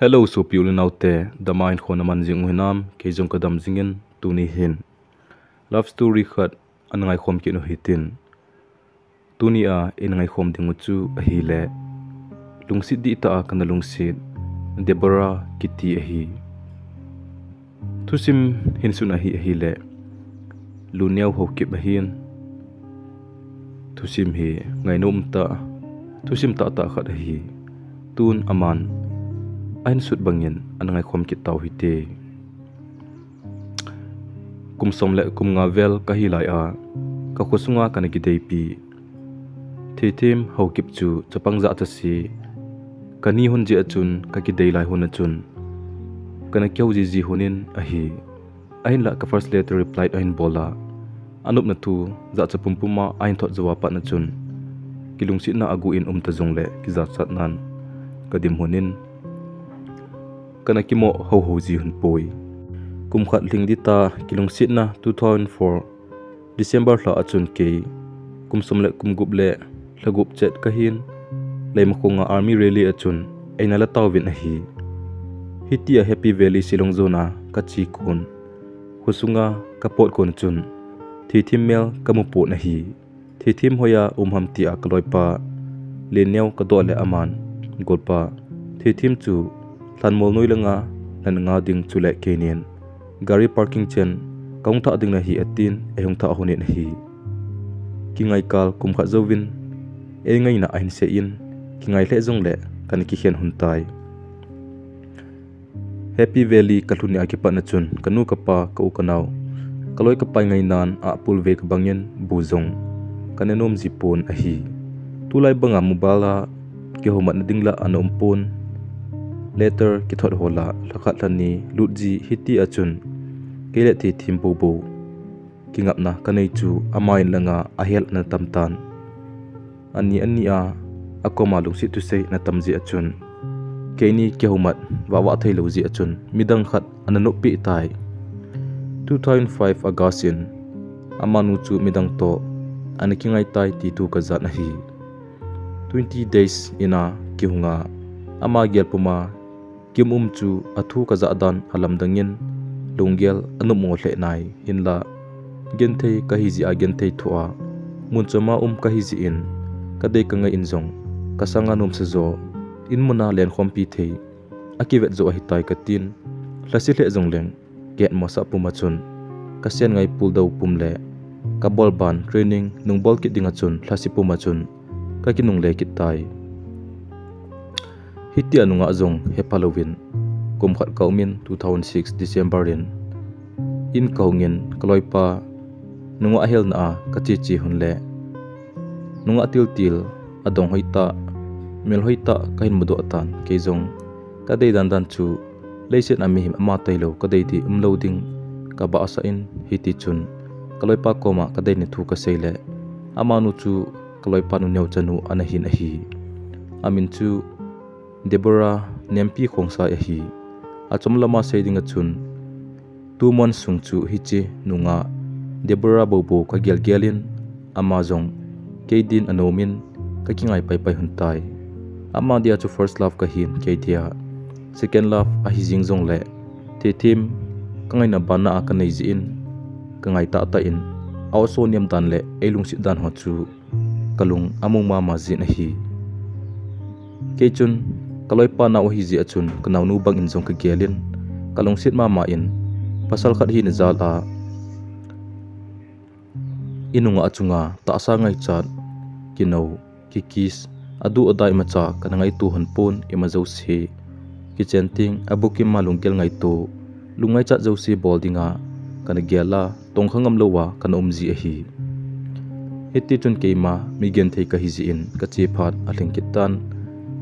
Hello so piul naute damain khona man jing hunam ke jong kadam jingin tuni hin. Love story khat, anangai khom ki no hitin. Tuni a, inangai khom dingu chu a hi le. Lungsit di ta kana lungsit. Debora kiti a hi thusim hin sun a hi a hi le. Luniau ho kip a hin thusim hi ngai nom ta. Thusim ta ta khat a hi tun aman ain sut bangin anangai khom ki tau hi te. Kum som le kum nga vel ka hi lai a. Ka khosunga kana ki dei pi. The them ho kip chu chapang za ta si. Kani hun ji achun ka ki dei lai hun achun kana kyau ji ji hunin a hi. Ain la ka first letter replied ain bola. Anup na tu, za cha pum puma ain thot jawa pa na chun. Kilung si na agu in um ta zong le, ki za sát nan kadim hunin kana kimo ho ho ji hun poi kum khat ling di ta kilung sit na 2004 december hla achun ke kum som le kum gup le lagup chet ka hin. Leim khonga army rally achun eina la taw vin a hi. Hitia happy valley silong zona ka chi kun husunga ka pot kon chun. Thi thim mel kamu po na hi. Thi thim hoya umham ti akloi pa. Le new ka do le aman golpa thi thim chu than mol noi langa nan nga ding chule kenien gari parking chen, kong tha ding na hi atin ehung tha hunin hi. Ki ngai kal kum kha zovin e ngai na ain se in ki ngai le zong le kan ki khen hun tai. Happy valley kalhuni aki pa na chun, kanu ka pa ka u kanau kaloi ka pai ngai nan a pul ve ka bangyen buzong kanenom zipon a hi. Tulai banga mubala ke homat na dingla an umpon letter ki thot hola lakhat lani lutji hiti achun. Kele ti thim bo bo ki ngap na kanai chu amain langa ahel na tamtan ani ani a akoma lungsi tu sei na tamji achun. Keini ke humat wa wa thei loji achun. Midang khat anano pi tai 2005 agasin amanu chu midang to. Anikingai tai ti tu ka zat na hi 20 days ina ki hunga ama gel puma kim um chu athu ka za dan alam dangin lunggel anu mo le nai inla la gen ka hi ji a thua. Mun chama um ka hi ji in, ka dei ka nga in zong, ka sanga num se zo, in muna len khom pi thei. Akivet zo hi tai ka tin lasi le jong leng, get mo sa puma chun. Ka sen ngai pul do pum le, ka bol ban training, nung bol ki dinga chun lasi puma chun ka ki nung le ki tai hiti anunga zong hepalowin kumkhat kaumin 2006 December in in kaungin kaloipa nunga ahel na kachi chi hunle nunga til til adong hoita mel hoita kahin mudo atan ke zong kadei dan dan chu leiset ami him ama tailo thì um umlo ding ka ba asa in hiti chun. Kaloipa koma đây ni thu ka seile amanu chu kaloipa panu neu chanu anahin ahi amin chu Deborah nempi khongsa ya hi achom lama seiding achun tu mon sung chu hi chi nunga Deborah bobo ka gel gelin amazon keidin anomin ka kingai pai pai huntai ama dia chu first love ka hin keidia second love a hi jing zong le te tim kangai na bana a ka nei ji in kangai ta ta in aw so niam tan le elung sit dan ho chu kalung amung ma ma jin hi. Keichun kaloi pa na ohi ji achun kanau nu bang in jong ka gelin. Kalung sit ma ma in, pasal khat hi na zal a. Inunga achunga, ta sa ngai chat, kinau, kikis, adu adai macha kana ngai tu han pon ema zo si. Kitchen ting abukim malung ngai tu. Lungai chat zo si boldinga kana gela, tong khangam lowa, kana umji a hi hiti tun keima mi gen thei ka hiji in ka chi phat kí tan,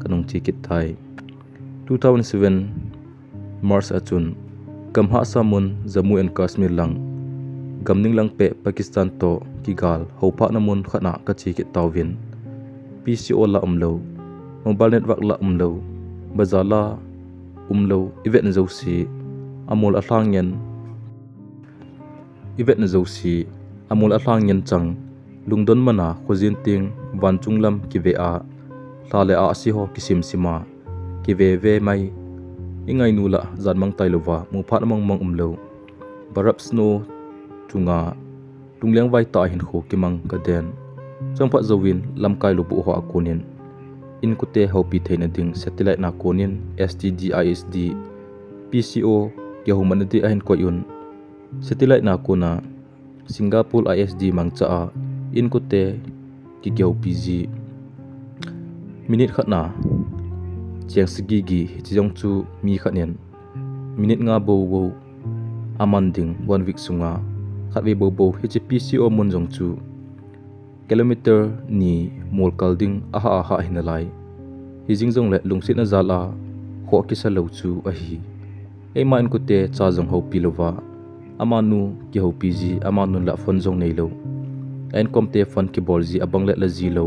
canh chi kit thai. 2007 mars achun kamha samun jammu and kashmir lang. Gamning lang pe pakistan to kigal hopa namun khana ka chi kit tawin pco la umlo mobile network la umlo bazala umlo event zo si amol athangyen event zo si amol athangyen chang lungdon mana khojin ting wanchunglam ki ve a tha le a si ho kisim sima ki ve ve mai, ingai nula zan mang tai lova mu phat mang mang umlo barap snow chunga tungleng vai ta hin kho ki mang ka den changpha zawin lamkai lu bu ho akunin in kute hopi theina ding, satellite na konin stdisd pco ya humanity ahin ko yun, satellite na kona, singapore isd mangcha a in kute ki gyau pg minute khatna chiang sigi gi chijong chu mi khanen minute nga bo bo aman ding one week sunga khatwe bo bo hi pco mun jong chu. Kilometer ni mol kalding aha aha hinalai hi jingjong le lungsit na zala kho ki sa lo chu a hi. E ma in cô te cha jong ho pilova amanu ki ho pg amanu la fon jong nei lo en kom te fan ki bol zi abang le la zi lo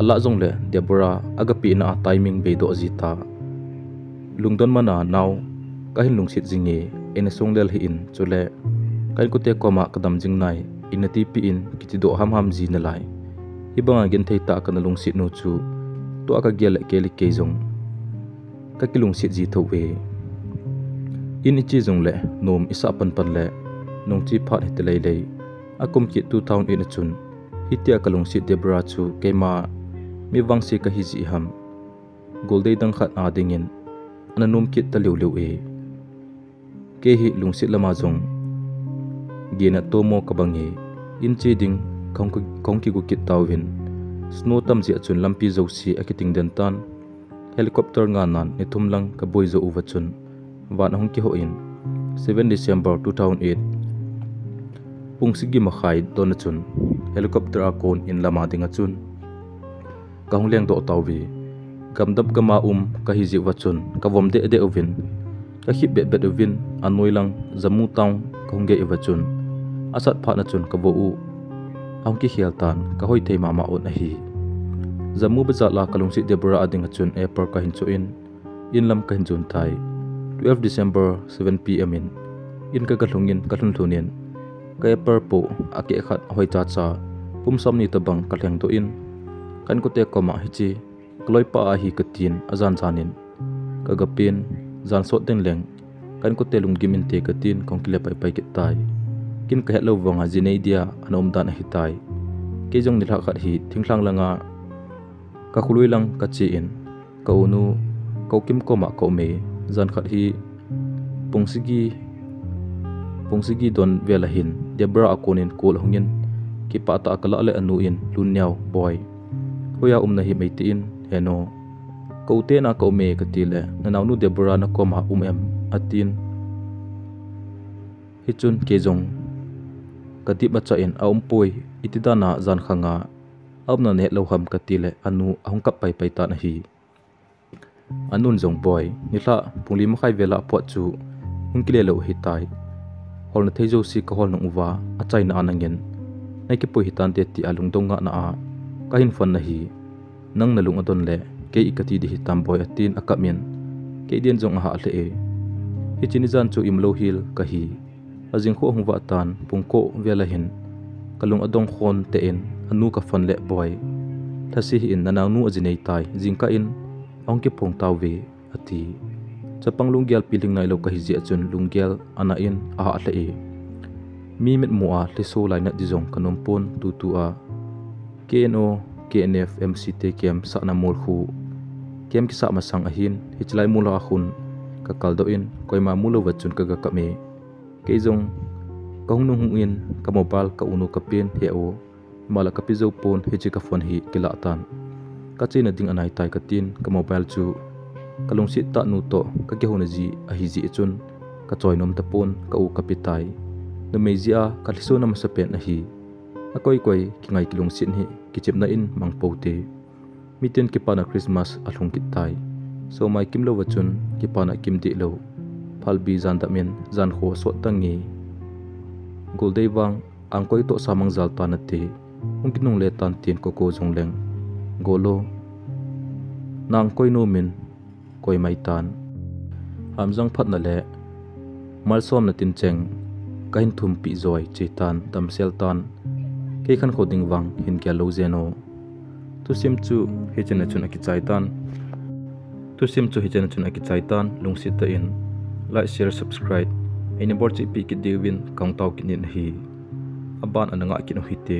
ala zong le debora agapi na timing be do zi ta? Lungdon mana naw kahin lungsit jinge ene songlel hi in chule kain ku te koma kadam jing nai inati pi in kiti do ham ham zi na lai ibanga gen thei ta kana lung sit no chu to aka gel ke li ke zong ka kilung sit ji tho we in chi zong le nom isa pan pan le nong chi phat he lei lei akum ki 2000 in chun. Hitia kalung sit debra chu kema mi wang si ka hi ji ham golde dang khat a dingin. Ananum kit ta liu liu e. Ke hi lungsit lama jong gena tomo kabangi e. in ding kong kong ki gu kit tawin. Snow tam ji achun lampi zo si akiting den tan helicopter nga nan ni thumlang ka boi zo uwa chun. Wan hong ki ho in 7 december 2008 pung sigi ma dona don chun. Helicopter a kon in lama dinga chun. Kahung leng do tawi gamdap gama um ka hi ji wa chun. Ka vom de de ovin ka khip bet bet ovin anoi lang, zamu taung kahung ge iwa chun. Asat pha na chun ka u. Ong ki khial tan, ka hoi thei mama on a hi. Zamu baza la kalung si debora adinga chun e per ka hin chu in. In lam ka hin chun thai. 12 december 7 pm in. In ka kalungin ka thun thunin ka purple per po ake khat hoi cha cha pum som ni tabang ka leng to in. Kan ko te ko ma hi chi. Kloi pa a hi ka tin azan zanin ka gapin zan so den leng. Kan ko te lung gimin te ka tin kong kile pai pai ki tai. Kin ka hello wanga an anom dan hitai ke jong ni khat hi thingthlang langa ka khului lang ka chi in. Ka unu ko kim ko ma ko me zan khat hi pungsigi pungsigi don vela hin. Debra akonin kol hongin. Ki pa ta kala le anu in lunyaw boy. Hoya umna hi mai in heno. Ko te na ko me ka tile na naw nu debra na ko ma um em atin. Hichun ke jong kati bacha in a umpoi itidana zan khanga. Abna ne lo ham katile anu ahongkap pai pai ta na hi. Anun jong boy. Nila, pungli makhai vela po chu. Hungkile lo hitai hol na theijo si ka hol nong wa a chai na anangin nai ki pui hitan te ti alung dong nga na a. Ka hin fan na hi. Nang na lung adon le, ke ikati di hitam boy atin akamin ke dien jong ha le e. Hi chini jan chu imlo hil ka hi. Azing kho hung wa tan pungko vela hin. Kalung adong khon te in anu ka fan le boy. Thasi hi in nanang nu ajinei tai jingka in. Ong ki pong taw ve ati chapang lungyal piling nai lo ka hi chun achun lungyal ana in a a e. Mi met mo a le so lai na di jong kanom pon tu tu a. Kno knf mct kem sa na mol khu. Kem ki sa masang ahin hichlai mula khun, ka kaldo in koima mulo wachun ka ga kame ke zong, ka hung hung in ka mobile, ka unu ka pin he o. Mala ka pizo pon, he chi ka phone hi kila tan. Ka china ding anai tai ka tin, ka mobile chu ka lung sit ta nu to, ka ke hona ji a hi ji chun, ka choi nom ta pon, ka u kapitai na me a, ka liso na masa pen a hi. A koi koi, ki ngai kilung sin hi ki chep na in, mang po te. Miten ki pana christmas a hlung ki tai. So mai kim lo wachun ki pana kim di lo. Phalbi zan da men, zan kho so tangi goldei wang, ang koi to samang zal ta na te. Ung kinung le tan tin ko ko jong leng golo, nang koi no min koi mai tan ham jong phat na le mal som na tin cheng kain thum pi zoi che tan tam sel tan ke khan khoding wang hin kya lo zeno tu sim chu he chen na chun ki chai tan tu sim chu he chen na chun ki chai tan lungsi ta in like share subscribe ini bor chi pi ki dewin kang tau ki nin hi aban ananga ki no hi te